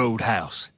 Roadhouse.